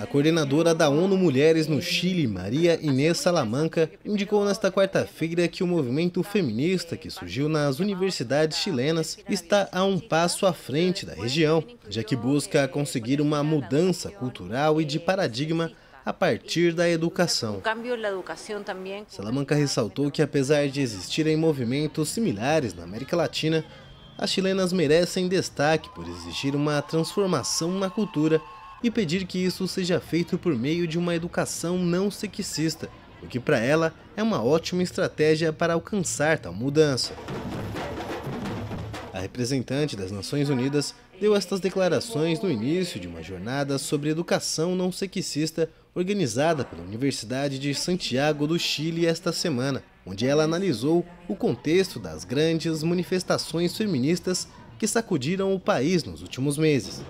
A coordenadora da ONU Mulheres no Chile, Maria Inês Salamanca, indicou nesta quarta-feira que o movimento feminista que surgiu nas universidades chilenas está a um passo à frente da região, já que busca conseguir uma mudança cultural e de paradigma a partir da educação. Salamanca ressaltou que, apesar de existirem movimentos similares na América Latina, as chilenas merecem destaque por exigir uma transformação na cultura e pedir que isso seja feito por meio de uma educação não sexista, o que para ela é uma ótima estratégia para alcançar tal mudança. A representante das Nações Unidas deu estas declarações no início de uma jornada sobre educação não sexista organizada pela Universidade de Santiago do Chile esta semana, onde ela analisou o contexto das grandes manifestações feministas que sacudiram o país nos últimos meses.